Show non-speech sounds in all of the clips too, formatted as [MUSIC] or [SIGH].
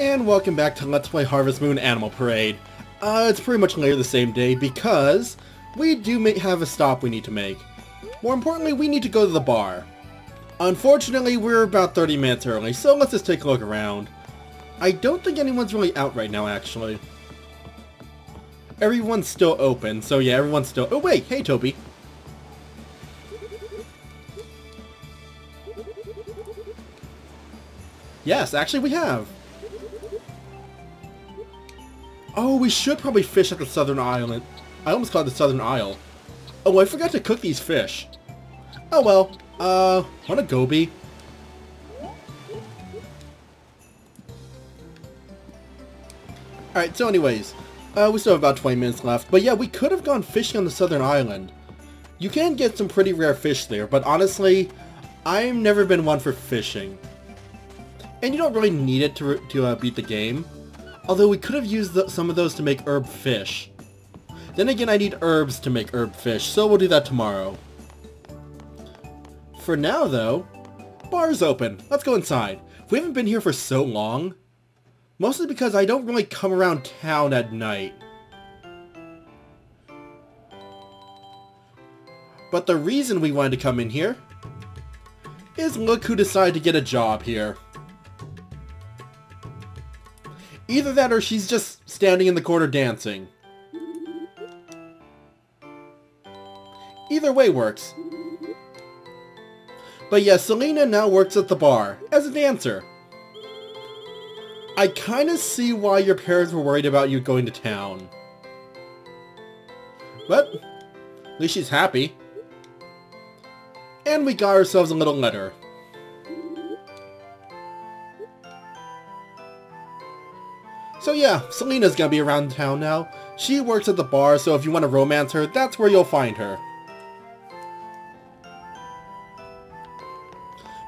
And welcome back to Let's Play Harvest Moon Animal Parade. Uh, it's pretty much later the same day because we do have a stop we need to make. More importantly, we need to go to the bar. Unfortunately, we're about 30 minutes early, so let's just take a look around. I don't think anyone's really out right now, actually. Everyone's still open, so yeah, everyone's still... Oh wait, hey Toby. Yes, actually we have. Oh, we should probably fish at the southern island. I almost called it the southern isle. Oh, I forgot to cook these fish. Oh well. Uh, want a goby? Alright, so anyways, uh, we still have about 20 minutes left. But yeah, we could have gone fishing on the southern island. You can get some pretty rare fish there, but honestly, I've never been one for fishing. And you don't really need it to, to uh, beat the game. Although we could have used the, some of those to make herb fish. Then again, I need herbs to make herb fish, so we'll do that tomorrow. For now, though, bar's open. Let's go inside. We haven't been here for so long. Mostly because I don't really come around town at night. But the reason we wanted to come in here is look who decided to get a job here. Either that or she's just standing in the corner dancing. Either way works. But yeah, Selena now works at the bar, as a dancer. I kinda see why your parents were worried about you going to town. But, at least she's happy. And we got ourselves a little letter. So yeah, Selena's gonna be around town now. She works at the bar, so if you want to romance her, that's where you'll find her.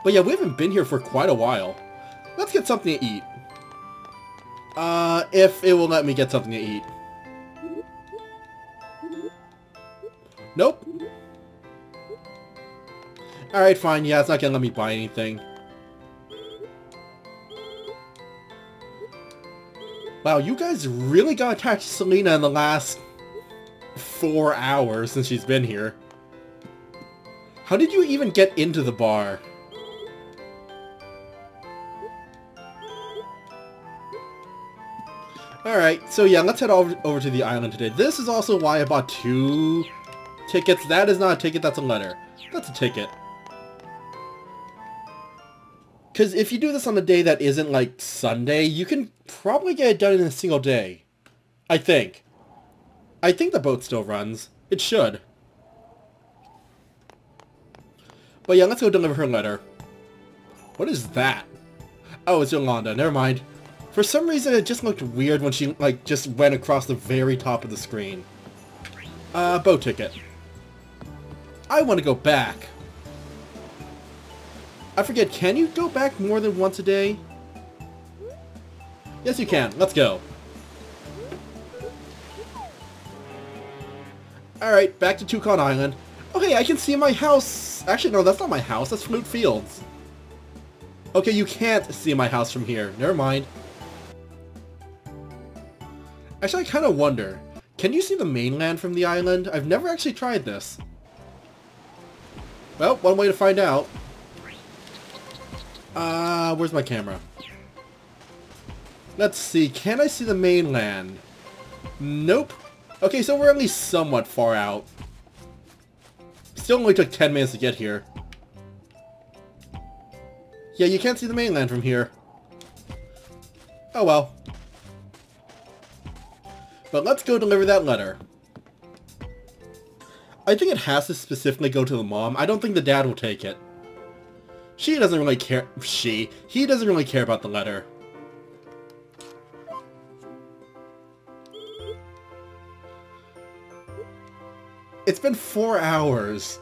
But yeah, we haven't been here for quite a while. Let's get something to eat. Uh, if it will let me get something to eat. Nope. Alright, fine. Yeah, it's not gonna let me buy anything. Wow, you guys really got attached to Selena in the last four hours since she's been here. How did you even get into the bar? Alright, so yeah, let's head over, over to the island today. This is also why I bought two tickets. That is not a ticket, that's a letter. That's a ticket. Because if you do this on a day that isn't like Sunday, you can probably get it done in a single day. I think. I think the boat still runs. It should. But yeah, let's go deliver her letter. What is that? Oh, it's Yolanda. Never mind. For some reason, it just looked weird when she, like, just went across the very top of the screen. Uh, boat ticket. I want to go back. I forget, can you go back more than once a day? Yes, you can. Let's go. Alright, back to Toucan Island. Okay, I can see my house. Actually, no, that's not my house. That's Flute Fields. Okay, you can't see my house from here. Never mind. Actually, I kind of wonder. Can you see the mainland from the island? I've never actually tried this. Well, one way to find out. Uh, where's my camera? Let's see, can I see the mainland? Nope. Okay, so we're at least somewhat far out. Still only took 10 minutes to get here. Yeah, you can't see the mainland from here. Oh well. But let's go deliver that letter. I think it has to specifically go to the mom. I don't think the dad will take it. She doesn't really care. She. He doesn't really care about the letter. It's been four hours.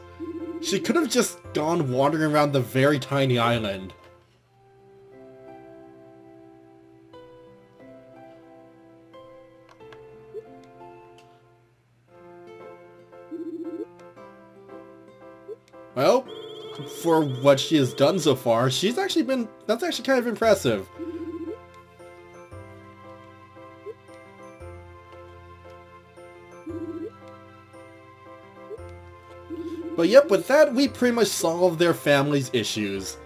She could have just gone wandering around the very tiny island. Well, for what she has done so far, she's actually been, that's actually kind of impressive. But yep, with that, we pretty much solved their family's issues.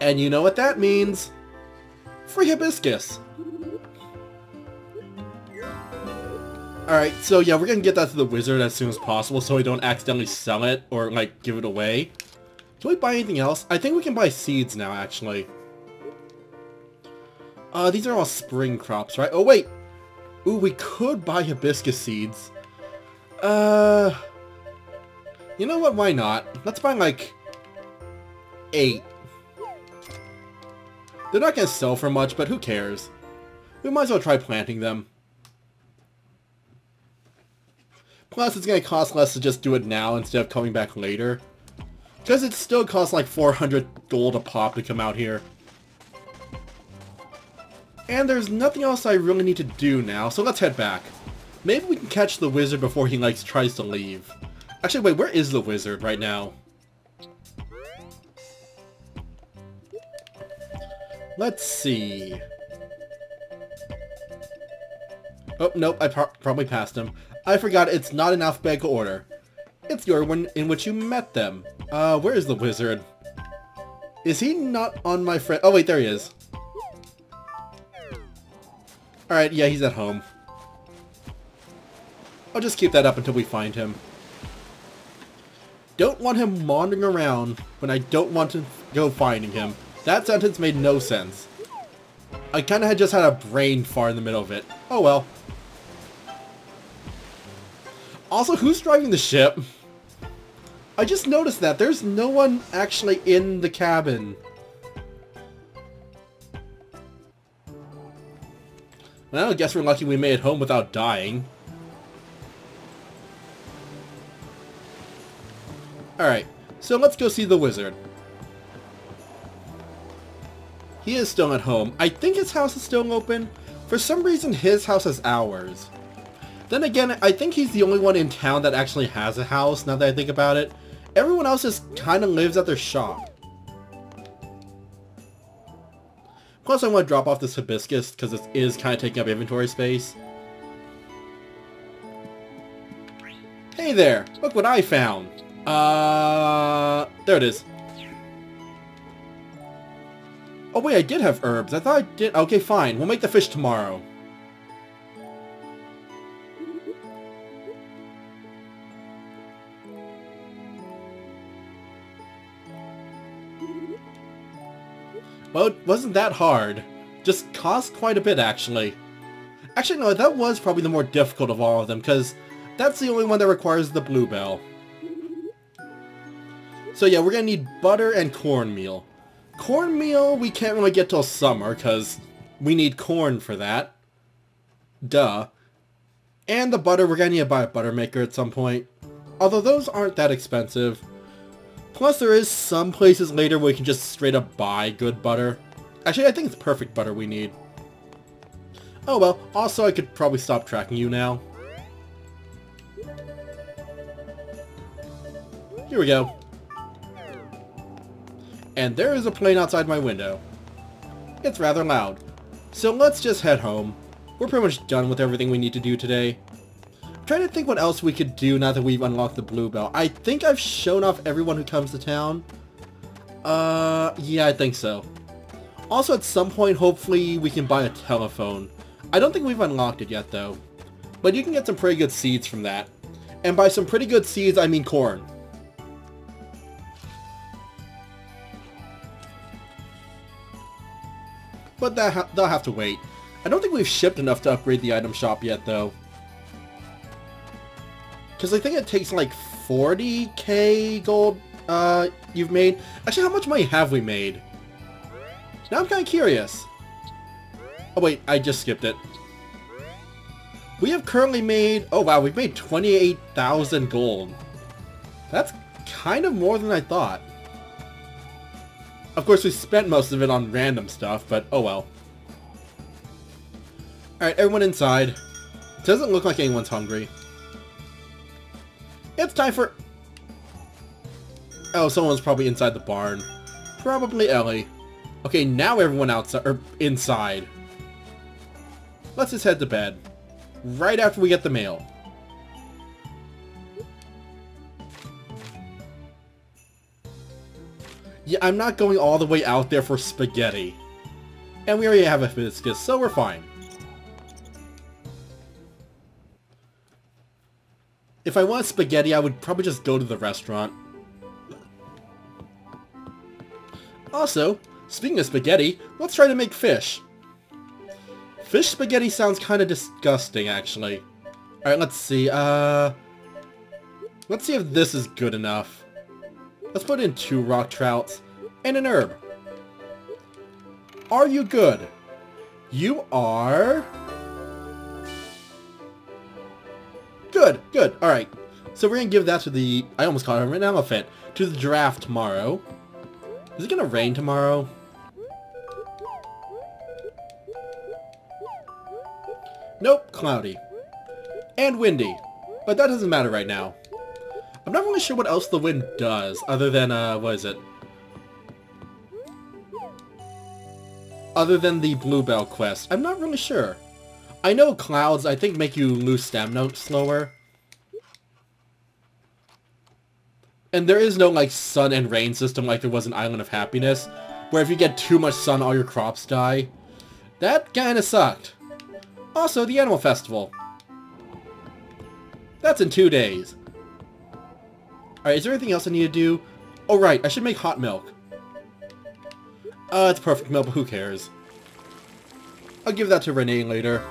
And you know what that means. Free Hibiscus! Alright, so yeah, we're gonna get that to the wizard as soon as possible so we don't accidentally sell it or, like, give it away. Can we buy anything else? I think we can buy seeds now, actually. Uh, these are all spring crops, right? Oh, wait! Ooh, we could buy hibiscus seeds. Uh... You know what, why not? Let's buy, like, eight. They're not gonna sell for much, but who cares? We might as well try planting them. Plus, it's gonna cost less to just do it now instead of coming back later. Because it still costs like 400 gold a pop to come out here. And there's nothing else I really need to do now, so let's head back. Maybe we can catch the wizard before he like tries to leave. Actually, wait, where is the wizard right now? Let's see. Oh, nope, I pro probably passed him. I forgot it's not in alphabetical order. It's the one in which you met them. Uh, where is the wizard? Is he not on my friend? Oh wait, there he is. Alright, yeah, he's at home. I'll just keep that up until we find him. Don't want him wandering around when I don't want to go finding him. That sentence made no sense. I kinda had just had a brain fart in the middle of it. Oh well. Also, who's driving the ship? I just noticed that. There's no one actually in the cabin. Well, I guess we're lucky we made it home without dying. Alright, so let's go see the wizard. He is still at home. I think his house is still open. For some reason, his house is ours. Then again, I think he's the only one in town that actually has a house, now that I think about it. Everyone else just kind of lives at their shop. Plus, I want to drop off this hibiscus, because it is kind of taking up inventory space. Hey there! Look what I found! Uh, there it is. Oh wait, I did have herbs. I thought I did. Okay, fine. We'll make the fish tomorrow. Well, it wasn't that hard. Just cost quite a bit, actually. Actually, no, that was probably the more difficult of all of them, because that's the only one that requires the bluebell. So yeah, we're gonna need butter and cornmeal. Cornmeal we can't really get till summer, because we need corn for that. Duh. And the butter, we're gonna need to buy a butter maker at some point. Although those aren't that expensive. Plus there is some places later where you can just straight up buy good butter. Actually, I think it's perfect butter we need. Oh well, also I could probably stop tracking you now. Here we go. And there is a plane outside my window. It's rather loud. So let's just head home. We're pretty much done with everything we need to do today trying to think what else we could do now that we've unlocked the bluebell. I think I've shown off everyone who comes to town. Uh, yeah, I think so. Also, at some point, hopefully, we can buy a telephone. I don't think we've unlocked it yet, though. But you can get some pretty good seeds from that. And by some pretty good seeds, I mean corn. But that ha they'll have to wait. I don't think we've shipped enough to upgrade the item shop yet, though. Because I think it takes like 40k gold uh, you've made. Actually, how much money have we made? Now I'm kind of curious. Oh wait, I just skipped it. We have currently made... Oh wow, we've made 28,000 gold. That's kind of more than I thought. Of course, we spent most of it on random stuff, but oh well. Alright, everyone inside. Doesn't look like anyone's hungry. It's time for... Oh, someone's probably inside the barn. Probably Ellie. Okay, now everyone outside, or inside. Let's just head to bed. Right after we get the mail. Yeah, I'm not going all the way out there for spaghetti. And we already have a hibiscus, so we're fine. If I want spaghetti, I would probably just go to the restaurant. Also, speaking of spaghetti, let's try to make fish. Fish spaghetti sounds kind of disgusting, actually. Alright, let's see, uh... Let's see if this is good enough. Let's put in two rock trouts and an herb. Are you good? You are... Good, alright. So we're gonna give that to the... I almost called him an elephant. To the giraffe tomorrow. Is it gonna rain tomorrow? Nope, cloudy. And windy. But that doesn't matter right now. I'm not really sure what else the wind does, other than, uh, what is it? Other than the Bluebell quest. I'm not really sure. I know clouds, I think, make you lose stamina slower. And there is no, like, sun and rain system like there was in Island of Happiness, where if you get too much sun, all your crops die. That kinda sucked. Also, the Animal Festival. That's in two days. Alright, is there anything else I need to do? Oh, right, I should make hot milk. Uh, it's perfect milk, but who cares? I'll give that to Renee later.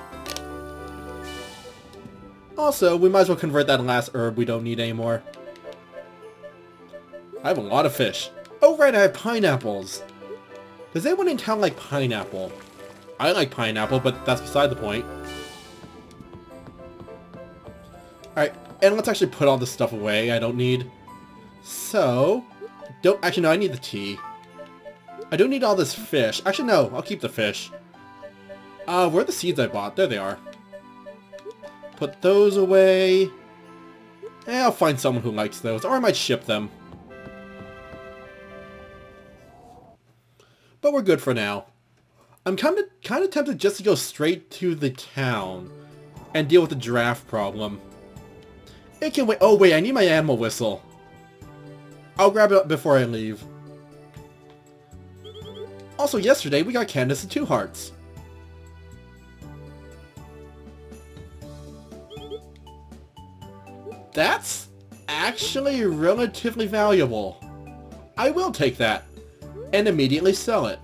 Also, we might as well convert that last herb we don't need anymore. I have a lot of fish. Oh right, I have pineapples. Does anyone in town like pineapple? I like pineapple, but that's beside the point. Alright, and let's actually put all this stuff away I don't need. So, don't, actually no, I need the tea. I don't need all this fish. Actually no, I'll keep the fish. Uh, where are the seeds I bought? There they are. Put those away. Eh, I'll find someone who likes those, or I might ship them. But we're good for now. I'm kind of kind of tempted just to go straight to the town and deal with the giraffe problem. It can wait. Oh wait, I need my animal whistle. I'll grab it before I leave. Also, yesterday we got Candace and Two Hearts. That's actually relatively valuable. I will take that and immediately sell it.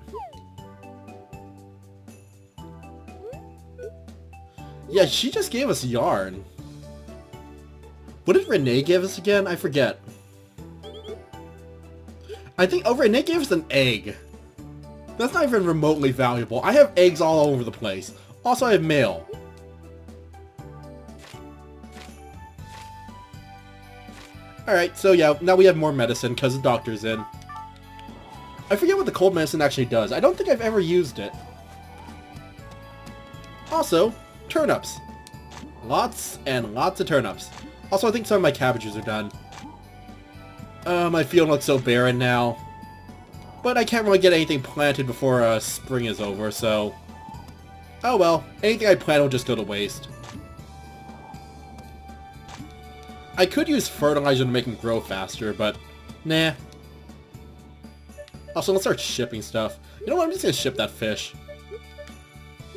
Yeah, she just gave us yarn. What did Renee give us again? I forget. I think, oh, Renee gave us an egg. That's not even remotely valuable. I have eggs all over the place. Also, I have mail. Alright, so yeah, now we have more medicine because the doctor's in. I forget what the cold medicine actually does. I don't think I've ever used it. Also, turnips. Lots and lots of turnips. Also, I think some of my cabbages are done. Uh, my field looks so barren now. But I can't really get anything planted before uh, spring is over, so... Oh well, anything I plant will just go to waste. I could use fertilizer to make them grow faster, but nah. Oh, also, let's start shipping stuff. You know what, I'm just gonna ship that fish.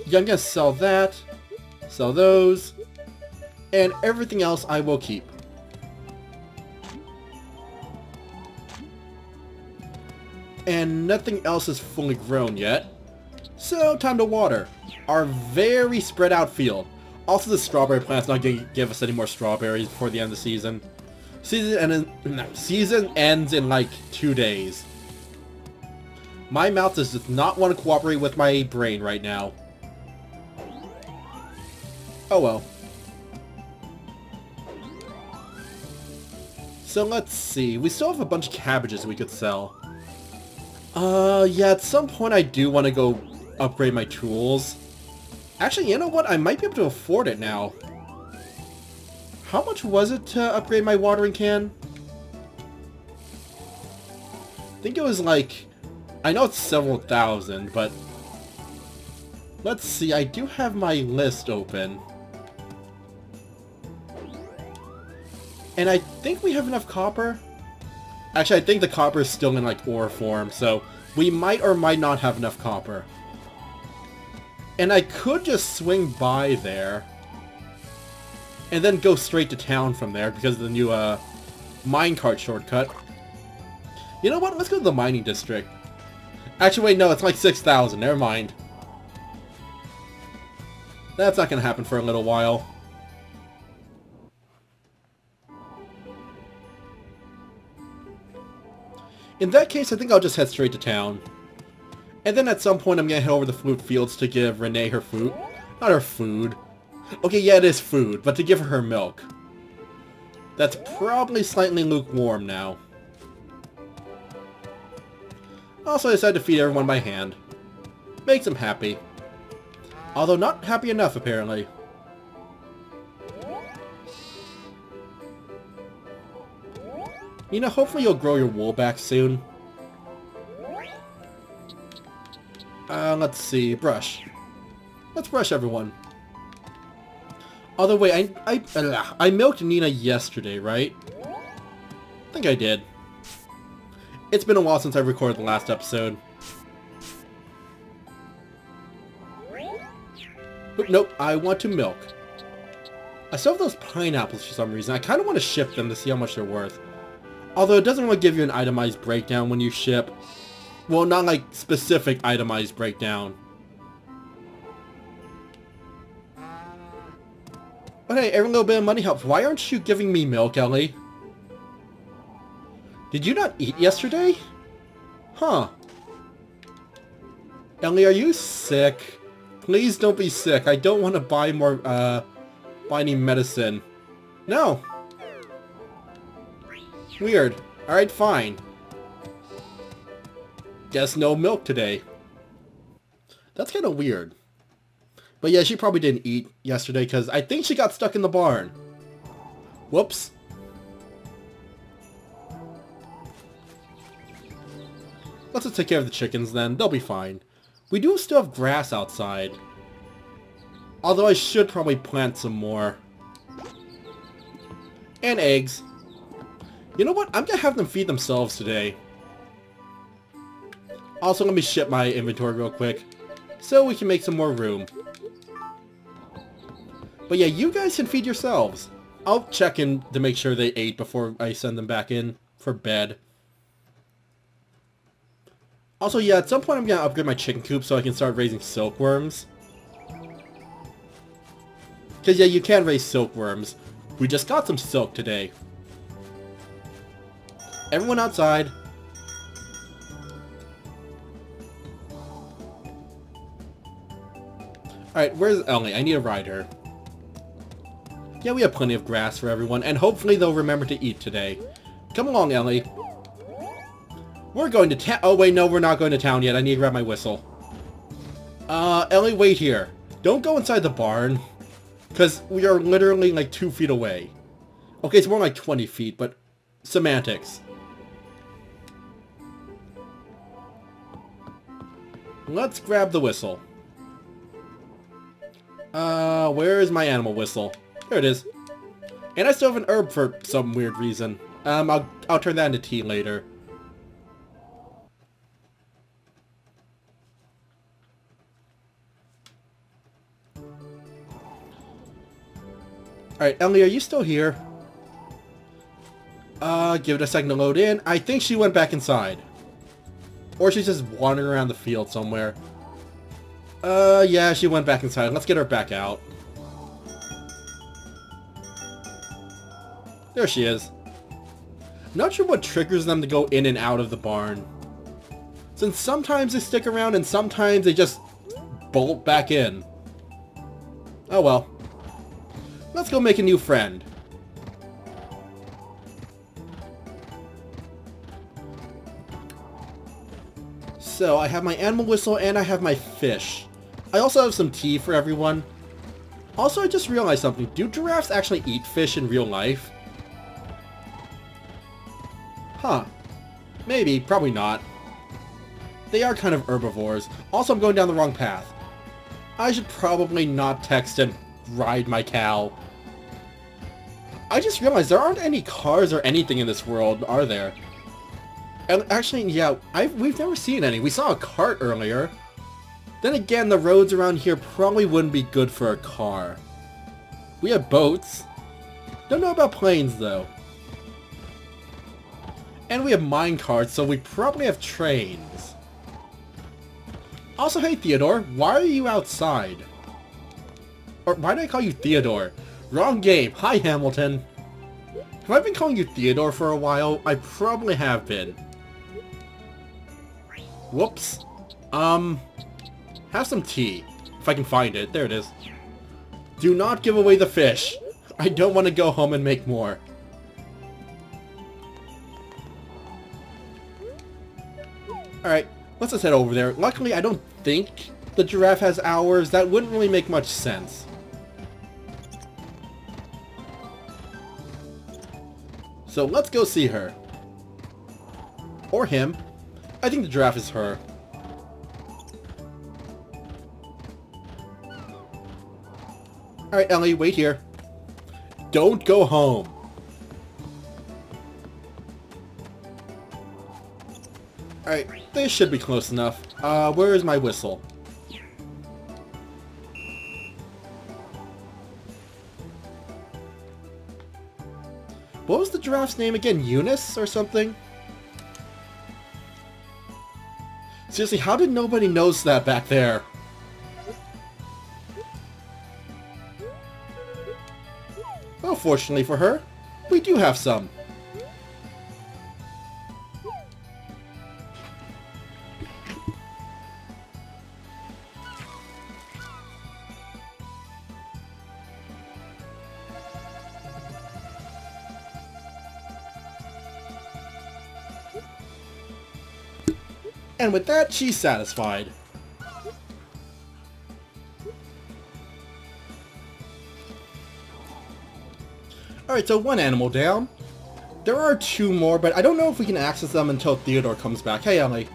Yeah, I'm gonna sell that, sell those, and everything else I will keep. And nothing else is fully grown yet. So, time to water. Our very spread out field. Also, the strawberry plant's not to give us any more strawberries before the end of the season. Season, and no, [CLEARS THROAT] season ends in like two days. My mouth does not want to cooperate with my brain right now. Oh well. So let's see. We still have a bunch of cabbages we could sell. Uh, yeah, at some point I do want to go upgrade my tools. Actually, you know what? I might be able to afford it now. How much was it to upgrade my watering can? I think it was like... I know it's several thousand, but... Let's see, I do have my list open. And I think we have enough copper. Actually, I think the copper is still in, like, ore form, so we might or might not have enough copper. And I could just swing by there. And then go straight to town from there because of the new, uh, minecart shortcut. You know what? Let's go to the mining district. Actually, wait, no, it's like 6,000. Never mind. That's not going to happen for a little while. In that case, I think I'll just head straight to town. And then at some point I'm gonna head over to the Flute Fields to give Renee her food. Not her food. Okay, yeah, it is food, but to give her her milk. That's probably slightly lukewarm now. Also, I decided to feed everyone by hand. Makes them happy. Although not happy enough, apparently. You know, hopefully you'll grow your wool back soon. Uh, let's see. Brush. Let's brush everyone. Other way, I I uh, I milked Nina yesterday, right? I think I did. It's been a while since I recorded the last episode. Oop, nope, I want to milk. I still have those pineapples for some reason. I kind of want to ship them to see how much they're worth. Although it doesn't really give you an itemized breakdown when you ship. Well, not like specific itemized breakdown. But hey, every little bit of money helps. Why aren't you giving me milk, Ellie? Did you not eat yesterday? Huh. Ellie, are you sick? Please don't be sick. I don't want to buy more, uh, buy any medicine. No. Weird. Alright, fine. Guess no milk today. That's kind of weird. But yeah, she probably didn't eat yesterday because I think she got stuck in the barn. Whoops. Let's just take care of the chickens then. They'll be fine. We do still have grass outside. Although I should probably plant some more. And eggs. You know what? I'm gonna have them feed themselves today. Also, let me ship my inventory real quick, so we can make some more room. But yeah, you guys can feed yourselves. I'll check in to make sure they ate before I send them back in for bed. Also, yeah, at some point I'm to upgrade my chicken coop so I can start raising silkworms. Because, yeah, you can raise silkworms. We just got some silk today. Everyone outside. Alright, where's Ellie? I need to ride her. Yeah, we have plenty of grass for everyone, and hopefully they'll remember to eat today. Come along, Ellie. We're going to town. Oh, wait, no, we're not going to town yet. I need to grab my whistle. Uh, Ellie, wait here. Don't go inside the barn. Because we are literally, like, two feet away. Okay, it's more like 20 feet, but semantics. Let's grab the whistle. Uh, where is my animal whistle? There it is. And I still have an herb for some weird reason. Um, I'll, I'll turn that into tea later. Alright, Ellie, are you still here? Uh, give it a second to load in. I think she went back inside. Or she's just wandering around the field somewhere. Uh, yeah, she went back inside. Let's get her back out. There she is. Not sure what triggers them to go in and out of the barn. Since sometimes they stick around and sometimes they just bolt back in. Oh well. Let's go make a new friend. So, I have my animal whistle and I have my fish. I also have some tea for everyone. Also, I just realized something. Do giraffes actually eat fish in real life? Huh. Maybe, probably not. They are kind of herbivores. Also, I'm going down the wrong path. I should probably not text and ride my cow. I just realized there aren't any cars or anything in this world, are there? And actually, yeah, I've, we've never seen any. We saw a cart earlier. Then again, the roads around here probably wouldn't be good for a car. We have boats. Don't know about planes, though. And we have mine carts, so we probably have trains. Also, hey Theodore, why are you outside? Or why did I call you Theodore? Wrong game. Hi, Hamilton. Have I been calling you Theodore for a while? I probably have been. Whoops. Um, have some tea. If I can find it. There it is. Do not give away the fish. I don't want to go home and make more. Alright, let's just head over there. Luckily, I don't think the giraffe has hours. That wouldn't really make much sense. So let's go see her. Or him. I think the giraffe is her. Alright, Ellie, wait here. Don't go home. Alright, this should be close enough. Uh, where is my whistle? Giraffe's name again? Eunice or something? Seriously, how did nobody notice that back there? Well, fortunately for her, we do have some. And with that, she's satisfied. Alright, so one animal down. There are two more, but I don't know if we can access them until Theodore comes back. Hey, Emily.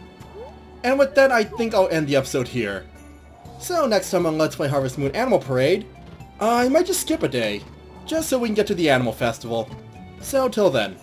And with that, I think I'll end the episode here. So next time on Let's Play Harvest Moon Animal Parade, I might just skip a day, just so we can get to the Animal Festival. So till then.